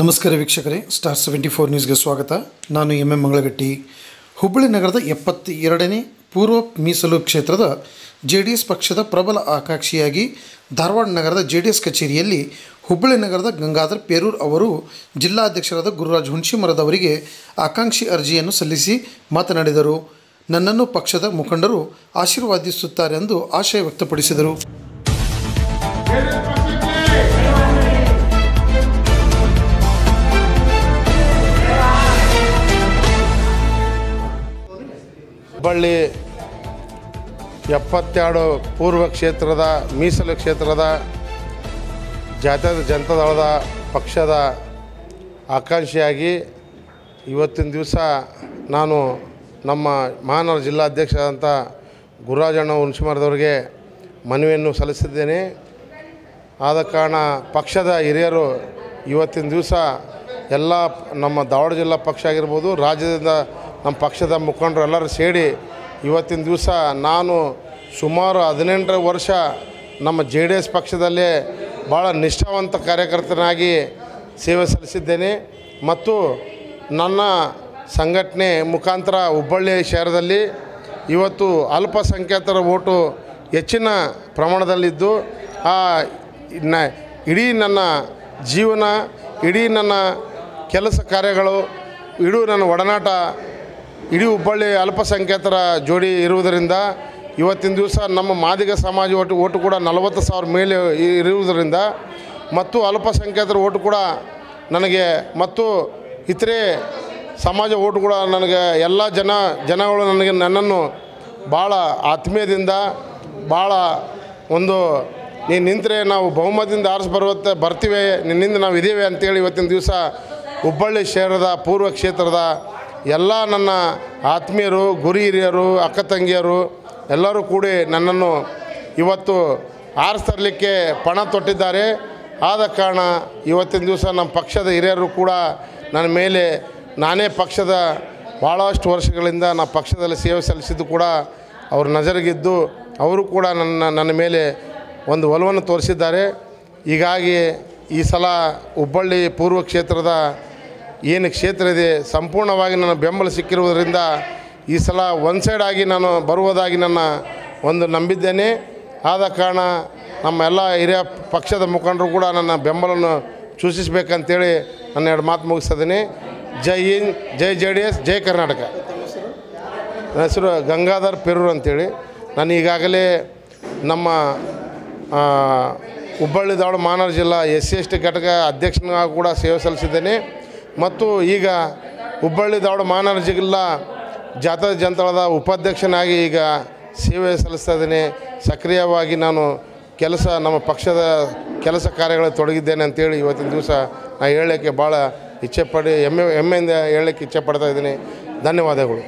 ನಮಸ್ಕಾರ ವೀಕ್ಷಕರೇ star seventy four ನ್ಯೂಸ್ಗೆ ಸ್ವಾಗತ. ನಾನು ಎಂ ಎಂ ಮಂಗಳಗಟ್ಟಿ. ಹುಬ್ಬಳ್ಳಿ ನಗರದ ಎಪ್ಪತ್ತ ಎರಡನೇ ಪೂರ್ವ ಮೀಸಲು ಕ್ಷೇತ್ರದ ಜೆ ಡಿ ಎಸ್ ಪಕ್ಷದ ಪ್ರಬಲ ಆಕಾಂಕ್ಷಿಯಾಗಿ ಧಾರವಾಡ ನಗರದ ಜೆ ಡಿ ಎಸ್ ಕಚೇರಿಯಲ್ಲಿ ಹುಬ್ಬಳ್ಳಿ ನಗರದ ಗಂಗಾಧರ್ ಪೇರೂರ್ ಅವರು ಜಿಲ್ಲಾಧ್ಯಕ್ಷರಾದ ಗುರುರಾಜ್ ಹುಣಶಿಮರದವರಿಗೆ ಆಕಾಂಕ್ಷಿ ಅರ್ಜಿಯನ್ನು ಸಲ್ಲಿಸಿ ಮಾತನಾಡಿದರು. ನನ್ನನ್ನು ಪಕ್ಷದ ಮುಖಂಡರು ಆಶೀರ್ವಾದಿಸುತ್ತಾರೆ ಎಂದು ಆಶಯ ವ್ಯಕ್ತಪಡಿಸಿದರು. ಹುಬ್ಬಳ್ಳಿ ಎಪ್ಪತ್ತೆರಡು ಪೂರ್ವ ಕ್ಷೇತ್ರದ, ಮೀಸಲು ಕ್ಷೇತ್ರದ ಜಾತ್ಯಾತ ಜನತಾದಳದ ಪಕ್ಷದ ಆಕಾಂಕ್ಷಿಯಾಗಿ ಇವತ್ತಿನ ದಿವಸ ನಾನು ನಮ್ಮ ಮಹಾನಗರ ಜಿಲ್ಲಾಧ್ಯಕ್ಷರಾದಂಥ ಗುರುರಾಜಣ್ಣ ಹುಣಸಿಮಾರದವ್ರಿಗೆ ಮನವಿಯನ್ನು ಸಲ್ಲಿಸಿದ್ದೇನೆ. ಆದ ಕಾರಣ ಪಕ್ಷದ ಹಿರಿಯರು ಇವತ್ತಿನ ದಿವಸ ಎಲ್ಲ ನಮ್ಮ ಧಾರವಾಡ ಜಿಲ್ಲಾ ಪಕ್ಷ ಆಗಿರ್ಬೋದು, ರಾಜ್ಯದಿಂದ ನಮ್ಮ ಪಕ್ಷದ ಮುಖಂಡರು ಎಲ್ಲರೂ ಸೇರಿ ಇವತ್ತಿನ ದಿವಸ ನಾನು ಸುಮಾರು ಹದಿನೆಂಟರ ವರ್ಷ ನಮ್ಮ ಜೆ ಡಿ ಎಸ್ ಪಕ್ಷದಲ್ಲೇ ಭಾಳ ನಿಷ್ಠಾವಂತ ಕಾರ್ಯಕರ್ತನಾಗಿ ಸೇವೆ ಸಲ್ಲಿಸಿದ್ದೇನೆ. ಮತ್ತು ನನ್ನ ಸಂಘಟನೆ ಮುಖಾಂತರ ಹುಬ್ಬಳ್ಳಿ ಶಹರದಲ್ಲಿ ಇವತ್ತು ಅಲ್ಪಸಂಖ್ಯಾತರ ಓಟು ಹೆಚ್ಚಿನ ಪ್ರಮಾಣದಲ್ಲಿದ್ದು, ಆ ನ ಇಡೀ ನನ್ನ ಜೀವನ, ಇಡೀ ನನ್ನ ಕೆಲಸ ಕಾರ್ಯಗಳು, ಇಡೀ ನನ್ನ ಒಡನಾಟ ಇಡೀ ಹುಬ್ಬಳ್ಳಿ ಅಲ್ಪಸಂಖ್ಯಾತರ ಜೋಡಿ ಇರುವುದರಿಂದ ಇವತ್ತಿನ ದಿವಸ ನಮ್ಮ ಮಾದಿಗ ಸಮಾಜ ಒಟ್ಟು ಓಟು ಕೂಡ ನಲವತ್ತು ಸಾವಿರ ಮೇಲೆ ಇರುವುದರಿಂದ ಮತ್ತು ಅಲ್ಪಸಂಖ್ಯಾತರ ಓಟು ಕೂಡ ನನಗೆ ಮತ್ತು ಇತರೆ ಸಮಾಜ ಓಟು ಕೂಡ ನನಗೆ ಎಲ್ಲ ಜನ, ಜನಗಳು ನನಗೆ ನನ್ನನ್ನು ಭಾಳ ಆತ್ಮೀಯದಿಂದ ಭಾಳ ಒಂದು ನೀನು ನಿಂತರೆ ನಾವು ಬಹುಮತದಿಂದ ಆರಿಸಿ ಬರುವತ್ತೆ ಬರ್ತೀವಿ, ನಿನ್ನಿಂದ ನಾವು ಇದ್ದೇವೆ ಅಂತೇಳಿ ಇವತ್ತಿನ ದಿವಸ ಹುಬ್ಬಳ್ಳಿ ಶಹರದ ಪೂರ್ವ ಕ್ಷೇತ್ರದ ಎಲ್ಲ ನನ್ನ ಆತ್ಮೀಯರು, ಗುರಿ ಹಿರಿಯರು, ಅಕ್ಕ ತಂಗಿಯರು ಎಲ್ಲರೂ ಕೂಡಿ ನನ್ನನ್ನು ಇವತ್ತು ಆರಿಸ್ತರಲಿಕ್ಕೆ ಪಣ ತೊಟ್ಟಿದ್ದಾರೆ. ಆದ ಕಾರಣ ಇವತ್ತಿನ ದಿವಸ ನಮ್ಮ ಪಕ್ಷದ ಹಿರಿಯರು ಕೂಡ ನನ್ನ ಮೇಲೆ ನಾನೇ ಪಕ್ಷದ ಭಾಳಷ್ಟು ವರ್ಷಗಳಿಂದ ನಾ ಪಕ್ಷದಲ್ಲಿ ಸೇವೆ ಸಲ್ಲಿಸಿದ್ದು ಕೂಡ ಅವ್ರ ನಜರಿಗಿದ್ದು ಅವರು ಕೂಡ ನನ್ನ ನನ್ನ ಮೇಲೆ ಒಂದು ಒಲವನ್ನು ತೋರಿಸಿದ್ದಾರೆ. ಹೀಗಾಗಿ ಈ ಸಲ ಹುಬ್ಬಳ್ಳಿ ಪೂರ್ವ ಕ್ಷೇತ್ರದ ಏನು ಕ್ಷೇತ್ರ ಇದೆ, ಸಂಪೂರ್ಣವಾಗಿ ನನ್ನ ಬೆಂಬಲ ಸಿಕ್ಕಿರುವುದರಿಂದ ಈ ಸಲ ಒನ್ ಸೈಡ್ ಆಗಿ ನಾನು ಬರುವುದಾಗಿ ನನ್ನ ಒಂದು ನಂಬಿದ್ದೇನೆ. ಆದ ಕಾರಣ ನಮ್ಮ ಎಲ್ಲ ಹಿರಿಯ ಪಕ್ಷದ ಮುಖಂಡರು ಕೂಡ ನನ್ನ ಬೆಂಬಲವನ್ನು ಸೂಚಿಸಬೇಕಂತೇಳಿ ನನ್ನ ಎರಡು ಮಾತು ಮುಗಿಸ್ತಿದ್ದೀನಿ ಜೈ ಇನ್ ಜೈ ಜೆ ಡಿ ಎಸ್, ಜೈ ಕರ್ನಾಟಕ. ನನ್ನ ಹೆಸರು ಗಂಗಾಧರ್ ಪೆರೂರ್ ಅಂತೇಳಿ. ನಾನು ಈಗಾಗಲೇ ನಮ್ಮ ಹುಬ್ಬಳ್ಳಿ ಧಾರವಾಡ ಮಹಾನಗರ ಜಿಲ್ಲಾ ಎಸ್ ಸಿ ಎಸ್ ಟಿ ಘಟಕ ಅಧ್ಯಕ್ಷನಾಗಿ ಕೂಡ ಸೇವೆ ಸಲ್ಲಿಸಿದ್ದೇನೆ. ಮತ್ತು ಈಗ ಹುಬ್ಬಳ್ಳಿ ಧಾರವಾಡ ಮಹಾನಗರ ಜಿಲ್ಲಾ ಜಾಥಾ ಜಂತಳದ ಉಪಾಧ್ಯಕ್ಷನಾಗಿ ಈಗ ಸೇವೆ ಸಲ್ಲಿಸ್ತಾ ಇದ್ದೀನಿ. ಸಕ್ರಿಯವಾಗಿ ನಾನು ಕೆಲಸ ನಮ್ಮ ಪಕ್ಷದ ಕೆಲಸ ಕಾರ್ಯಗಳಲ್ಲಿ ತೊಡಗಿದ್ದೇನೆ ಅಂತೇಳಿ ಇವತ್ತಿನ ದಿವಸ ನಾನು ಹೇಳೋಕ್ಕೆ ಭಾಳ ಇಚ್ಛೆ ಪಡಿ ಹೆಮ್ಮೆ ಹೆಮ್ಮೆಯಿಂದ ಹೇಳೋಕ್ಕೆ ಇಚ್ಛೆ ಪಡ್ತಾ ಇದ್ದೀನಿ. ಧನ್ಯವಾದಗಳು.